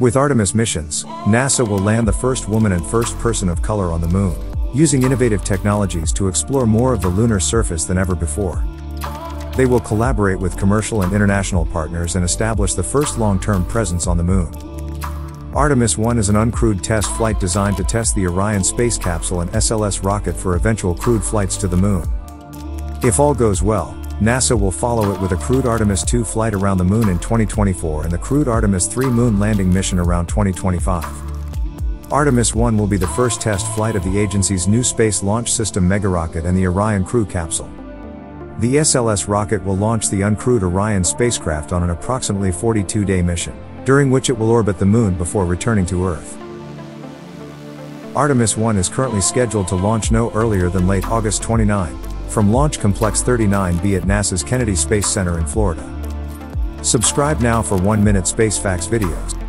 With Artemis missions, NASA will land the first woman and first person of color on the moon, using innovative technologies to explore more of the lunar surface than ever before. They will collaborate with commercial and international partners and establish the first long-term presence on the moon. Artemis 1 is an uncrewed test flight designed to test the Orion space capsule and SLS rocket for eventual crewed flights to the moon. If all goes well, NASA will follow it with a crewed Artemis 2 flight around the moon in 2024 and the crewed Artemis 3 moon landing mission around 2025. Artemis 1 will be the first test flight of the agency's new Space Launch System Megarocket and the Orion crew capsule. The SLS rocket will launch the uncrewed Orion spacecraft on an approximately 42-day mission during which it will orbit the moon before returning to Earth. Artemis 1 is currently scheduled to launch no earlier than late August 29, from Launch Complex 39B at NASA's Kennedy Space Center in Florida. Subscribe now for 1 minute space facts videos.